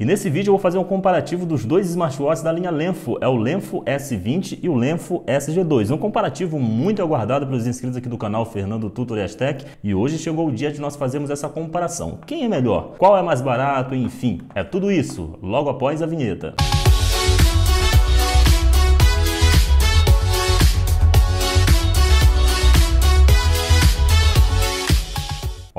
E nesse vídeo eu vou fazer um comparativo dos dois smartwatches da linha Lenfo, é o Lenfo S20 e o Lenfo SG2. Um comparativo muito aguardado pelos inscritos aqui do canal Fernando Tutorials Tech e hoje chegou o dia de nós fazermos essa comparação. Quem é melhor? Qual é mais barato? Enfim, é tudo isso logo após a vinheta.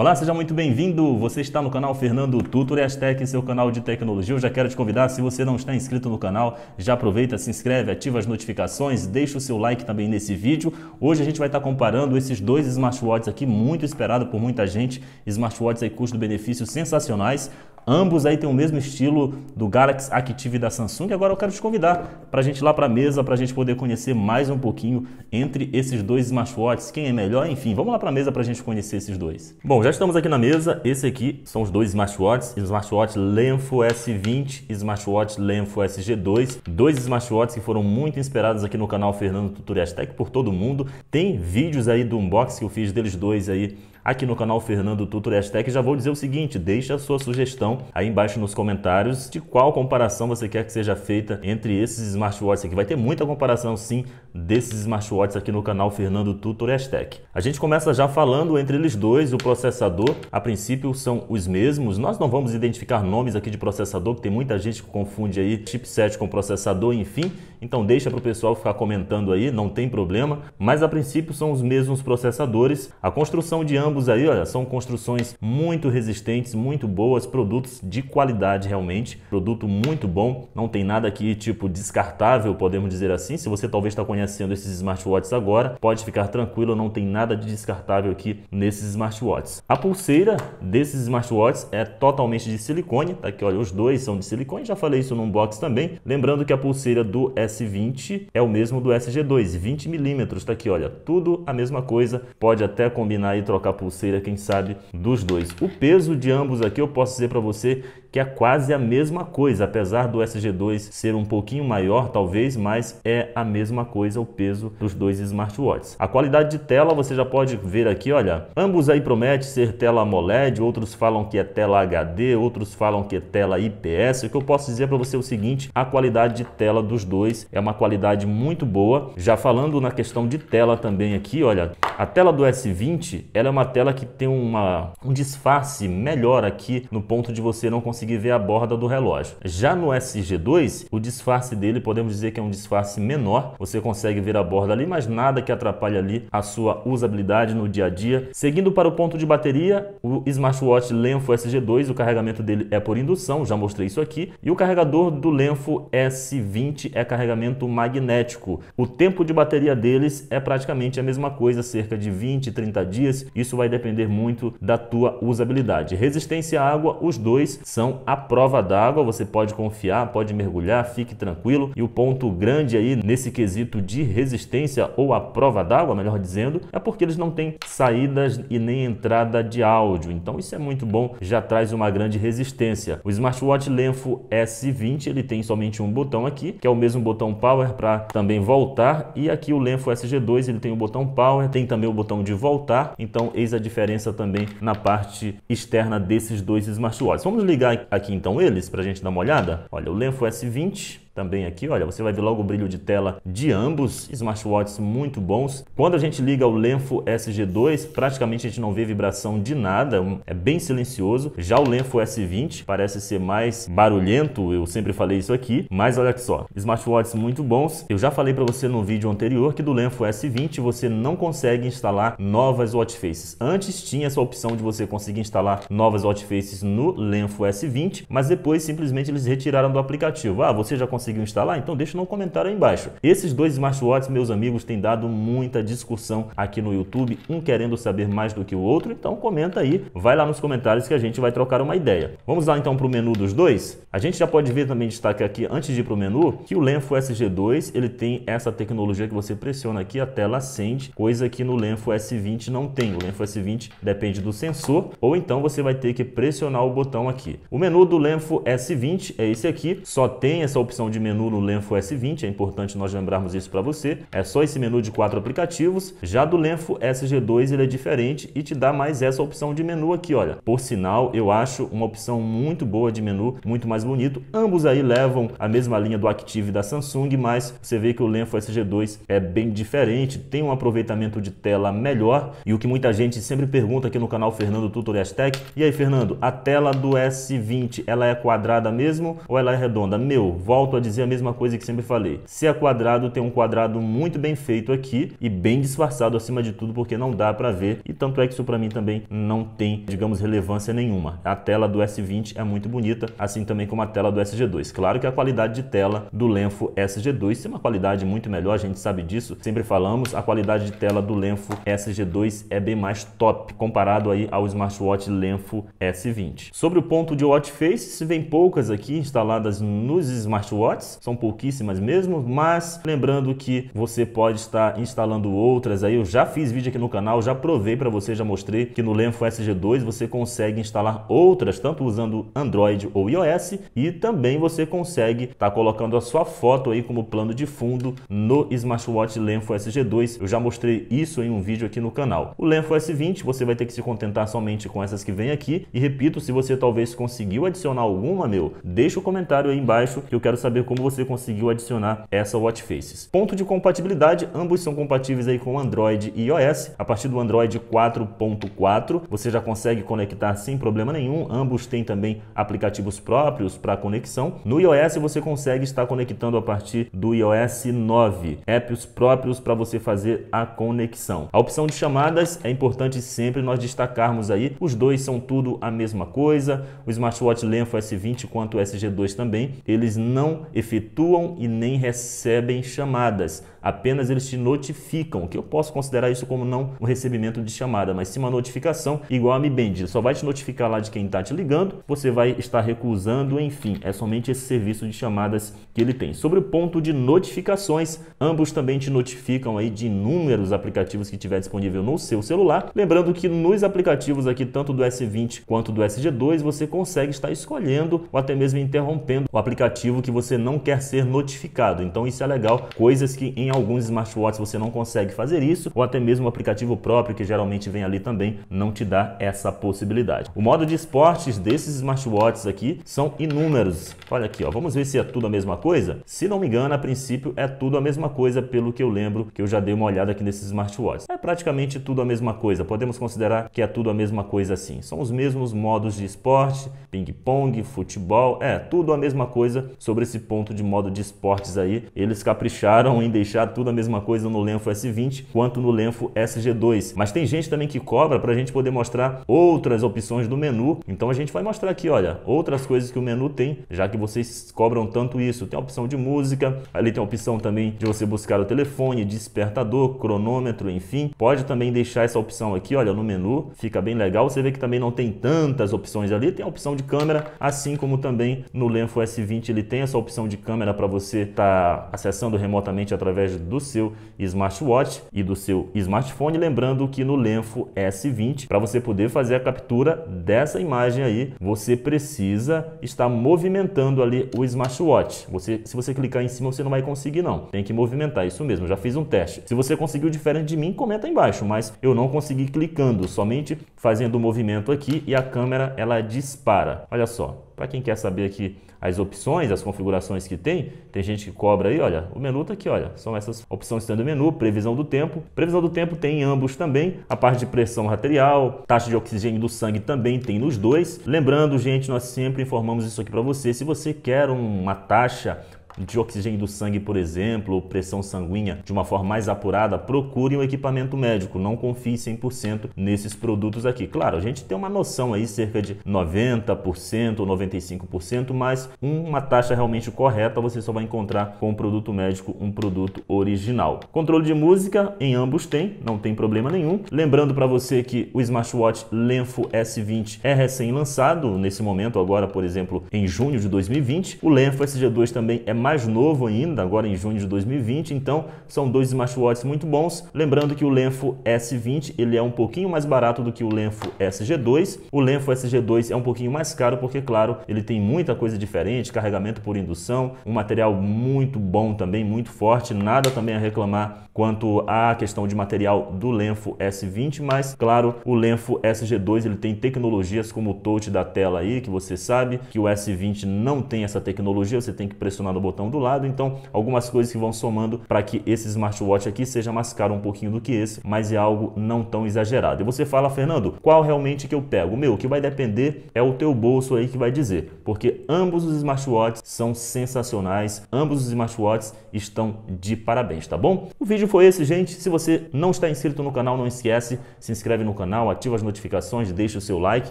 Olá, seja muito bem-vindo. Você está no canal Fernando Tutorials Tech, seu canal de tecnologia. Eu já quero te convidar, se você não está inscrito no canal, já aproveita, se inscreve, ativa as notificações, deixa o seu like também nesse vídeo. Hoje a gente vai estar comparando esses dois smartwatches aqui, muito esperado por muita gente, smartwatches aí custo-benefício sensacionais. Ambos aí têm o mesmo estilo do Galaxy Active da Samsung. Agora eu quero te convidar para a gente ir lá para a mesa, para a gente poder conhecer mais um pouquinho entre esses dois smartwatches, quem é melhor, enfim, vamos lá para a mesa para a gente conhecer esses dois. Bom, já estamos aqui na mesa, esse aqui são os dois smartwatches, smartwatch Lenfo S20 e smartwatch Lenfo SG2, dois smartwatches que foram muito esperados aqui no canal Fernando Tutoriais Tech por todo mundo. Tem vídeos aí do unboxing que eu fiz deles dois aí aqui no canal Fernando Tutoriais Tech. Já vou dizer o seguinte, deixa a sua sugestão aí embaixo nos comentários de qual comparação você quer que seja feita entre esses smartwatches aqui. Vai ter muita comparação sim desses smartwatches aqui no canal Fernando Tutorials Tech. A gente começa já falando entre eles dois, o processador, a princípio são os mesmos. Nós não vamos identificar nomes aqui de processador, que tem muita gente que confunde aí chipset com processador, enfim. Então deixa para o pessoal ficar comentando aí, não tem problema. Mas a princípio são os mesmos processadores. A construção de ambos aí, olha, são construções muito resistentes, muito boas, produtos de qualidade realmente, produto muito bom. Não tem nada aqui tipo descartável, podemos dizer assim. Se você talvez está conhecendo esses smartwatches agora, pode ficar tranquilo, não tem nada de descartável aqui nesses smartwatches. A pulseira desses smartwatches é totalmente de silicone, tá aqui, olha, os dois são de silicone, já falei isso no unbox também. Lembrando que a pulseira do S20 é o mesmo do SG2, 20 milímetros, tá aqui, olha, tudo a mesma coisa. Pode até combinar e trocar pulseira, quem sabe, dos dois. O peso de ambos aqui eu posso dizer para você que é quase a mesma coisa, apesar do SG2 ser um pouquinho maior, talvez, mas é a mesma coisa o peso dos dois smartwatches. A qualidade de tela você já pode ver aqui, olha, ambos aí prometem ser tela AMOLED, outros falam que é tela HD, outros falam que é tela IPS. O que eu posso dizer para você é o seguinte, a qualidade de tela dos dois é uma qualidade muito boa. Já falando na questão de tela também aqui, olha, a tela do S20, ela é uma tela que tem uma, um disfarce melhor aqui no ponto de você não conseguir conseguir ver a borda do relógio. Já no SG2, o disfarce dele podemos dizer que é um disfarce menor. Você consegue ver a borda ali, mas nada que atrapalhe ali a sua usabilidade no dia a dia. Seguindo para o ponto de bateria, o smartwatch Lenfo SG2, o carregamento dele é por indução, já mostrei isso aqui. E o carregador do Lenfo S20 é carregamento magnético. O tempo de bateria deles é praticamente a mesma coisa, cerca de 20, 30 dias. Isso vai depender muito da tua usabilidade. Resistência à água, os dois são a prova d'água, você pode confiar, pode mergulhar, fique tranquilo. E o ponto grande aí nesse quesito de resistência ou a prova d'água, melhor dizendo, é porque eles não têm saídas e nem entrada de áudio. Então isso é muito bom, já traz uma grande resistência. O smartwatch Lenfo S20 ele tem somente um botão aqui, que é o mesmo botão Power para também voltar. E aqui o Lenfo SG2 ele tem o botão Power, tem também o botão de voltar. Então eis a diferença também na parte externa desses dois smartwatches. Vamos ligar aqui então eles para a gente dar uma olhada. Olha, o Lenfo S20 também aqui, olha, você vai ver logo o brilho de tela de ambos, smartwatches muito bons. Quando a gente liga o Lenfo SG2, praticamente a gente não vê vibração de nada, é bem silencioso. Já o Lenfo S20 parece ser mais barulhento, eu sempre falei isso aqui, mas olha só, smartwatches muito bons. Eu já falei para você no vídeo anterior que do Lenfo S20 você não consegue instalar novas watch faces. Antes tinha essa opção de você conseguir instalar novas watch faces no Lenfo S20, mas depois simplesmente eles retiraram do aplicativo. Ah, você já conseguiu conseguiu instalar? Então deixa no comentário aí embaixo. Esses dois smartwatches, meus amigos, têm dado muita discussão aqui no YouTube, um querendo saber mais do que o outro, então comenta aí, vai lá nos comentários que a gente vai trocar uma ideia. Vamos lá então para o menu dos dois? A gente já pode ver também destaque aqui, antes de ir para o menu, que o Lenfo SG2 ele tem essa tecnologia que você pressiona aqui, a tela acende, coisa que no Lenfo S20 não tem. O Lenfo S20 depende do sensor, ou então você vai ter que pressionar o botão aqui. O menu do Lenfo S20 é esse aqui, só tem essa opção de de menu no Lenfo S20, é importante nós lembrarmos isso para você. É só esse menu de quatro aplicativos. Já do Lenfo SG2 ele é diferente e te dá mais essa opção de menu aqui, olha. Por sinal, eu acho uma opção muito boa de menu, muito mais bonito. Ambos aí levam a mesma linha do Active da Samsung, mas você vê que o Lenfo SG2 é bem diferente, tem um aproveitamento de tela melhor e o que muita gente sempre pergunta aqui no canal Fernando Tutoriais Tech. E aí, Fernando, a tela do S20, ela é quadrada mesmo ou ela é redonda? Meu, volto a dizer a mesma coisa que sempre falei. Se é quadrado, tem um quadrado muito bem feito aqui e bem disfarçado acima de tudo, porque não dá para ver. E tanto é que isso para mim também não tem, digamos, relevância nenhuma. A tela do S20 é muito bonita, assim também como a tela do SG2. Claro que a qualidade de tela do Lenfo SG2 tem uma qualidade muito melhor, a gente sabe disso, sempre falamos, a qualidade de tela do Lenfo SG2 é bem mais top comparado aí ao smartwatch Lenfo S20. Sobre o ponto de watch face, se vem poucas aqui instaladas nos smartwatches, são pouquíssimas mesmo, mas lembrando que você pode estar instalando outras aí, eu já fiz vídeo aqui no canal, já provei para você, já mostrei que no Lenfo SG2 você consegue instalar outras, tanto usando Android ou iOS, e também você consegue estar tá colocando a sua foto aí como plano de fundo no smartwatch Lenfo SG2. Eu já mostrei isso em um vídeo aqui no canal. O Lenfo S20 você vai ter que se contentar somente com essas que vem aqui. E repito, se você talvez conseguiu adicionar alguma, meu, deixa o um comentário aí embaixo que eu quero saber como você conseguiu adicionar essa watch faces. Ponto de compatibilidade, ambos são compatíveis aí com Android e iOS. A partir do Android 4.4 você já consegue conectar sem problema nenhum. Ambos têm também aplicativos próprios para conexão. No iOS você consegue estar conectando a partir do iOS 9, apps próprios para você fazer a conexão. A opção de chamadas é importante sempre nós destacarmos aí. Os dois são tudo a mesma coisa. O smartwatch Lenfo S20 quanto o SG2 também, eles não efetuam e nem recebem chamadas apenas eles te notificam, que eu posso considerar isso como não um recebimento de chamada, mas sim uma notificação igual a Mi Band. Só vai te notificar lá de quem está te ligando, você vai estar recusando, enfim, é somente esse serviço de chamadas que ele tem. Sobre o ponto de notificações, ambos também te notificam aí de inúmeros aplicativos que tiver disponível no seu celular. Lembrando que nos aplicativos aqui, tanto do S20 quanto do SG2, você consegue estar escolhendo ou até mesmo interrompendo o aplicativo que você não quer ser notificado. Então isso é legal, coisas que em alguns smartwatches você não consegue fazer isso, ou até mesmo o aplicativo próprio que geralmente vem ali também não te dá essa possibilidade. O modo de esportes desses smartwatches aqui são inúmeros. Olha aqui, ó, vamos ver se é tudo a mesma coisa. Se não me engano, a princípio é tudo a mesma coisa, pelo que eu lembro que eu já dei uma olhada aqui nesses smartwatches. É praticamente tudo a mesma coisa. Podemos considerar que é tudo a mesma coisa assim. São os mesmos modos de esporte, ping-pong, futebol, é tudo a mesma coisa sobre esse ponto de modo de esportes aí. Eles capricharam em deixar tudo a mesma coisa no Lenfo S20 quanto no Lenfo SG2. Mas tem gente também que cobra para a gente poder mostrar outras opções do menu. Então a gente vai mostrar aqui, olha, outras coisas que o menu tem, já que vocês cobram tanto isso. Tem a opção de música, ali tem a opção também de você buscar o telefone, despertador, cronômetro, enfim. Pode também deixar essa opção aqui, olha, no menu, fica bem legal. Você vê que também não tem tantas opções ali. Tem a opção de câmera, assim como também no Lenfo S20 ele tem essa opção de câmera para você estar tá acessando remotamente através do seu smartwatch e do seu smartphone. Lembrando que no Lenfo S20, para você poder fazer a captura dessa imagem aí, você precisa estar movimentando ali o smartwatch. Você, se você clicar em cima, você não vai conseguir não. Tem que movimentar, isso mesmo, já fiz um teste. Se você conseguiu diferente de mim, comenta aí embaixo, mas eu não consegui clicando, somente fazendo o movimento aqui e a câmera ela dispara. Olha só, para quem quer saber aqui as opções, as configurações que tem, tem gente que cobra aí, olha, o menu tá aqui, olha, são essas opções que tem do menu, previsão do tempo. Previsão do tempo tem em ambos também, a parte de pressão arterial, taxa de oxigênio do sangue também tem nos dois. Lembrando, gente, nós sempre informamos isso aqui para você, se você quer uma taxa de oxigênio do sangue, por exemplo, ou pressão sanguínea de uma forma mais apurada, procure um equipamento médico. Não confie 100% nesses produtos aqui. Claro, a gente tem uma noção aí, cerca de 90% ou 95%, mas uma taxa realmente correta você só vai encontrar com o produto médico, um produto original. Controle de música em ambos tem, não tem problema nenhum. Lembrando para você que o smartwatch Lenfo S20 é recém-lançado nesse momento, agora, por exemplo, em junho de 2020. O Lenfo SG2 também é mais mais novo ainda, agora em junho de 2020, então são dois smartwatches muito bons. Lembrando que o Lenfo S20 ele é um pouquinho mais barato do que o Lenfo SG2. O Lenfo SG2 é um pouquinho mais caro porque, claro, ele tem muita coisa diferente, carregamento por indução, um material muito bom também, muito forte, nada também a reclamar quanto à questão de material do Lenfo S20, mas claro, o Lenfo SG2 ele tem tecnologias como o touch da tela aí, que você sabe que o S20 não tem essa tecnologia, você tem que pressionar no botão do lado, então algumas coisas que vão somando para que esse smartwatch aqui seja mais caro um pouquinho do que esse, mas é algo não tão exagerado. E você fala, Fernando, qual realmente que eu pego? Meu, o que vai depender é o teu bolso aí que vai dizer, porque ambos os smartwatches são sensacionais, ambos os smartwatches estão de parabéns, tá bom? O vídeo foi esse, gente. Se você não está inscrito no canal, não esquece, se inscreve no canal, ativa as notificações, deixa o seu like.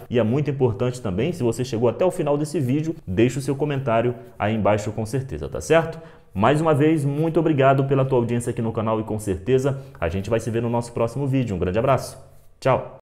E é muito importante também, se você chegou até o final desse vídeo, deixa o seu comentário aí embaixo com certeza, tá certo? Mais uma vez, muito obrigado pela tua audiência aqui no canal e com certeza a gente vai se ver no nosso próximo vídeo. Um grande abraço. Tchau!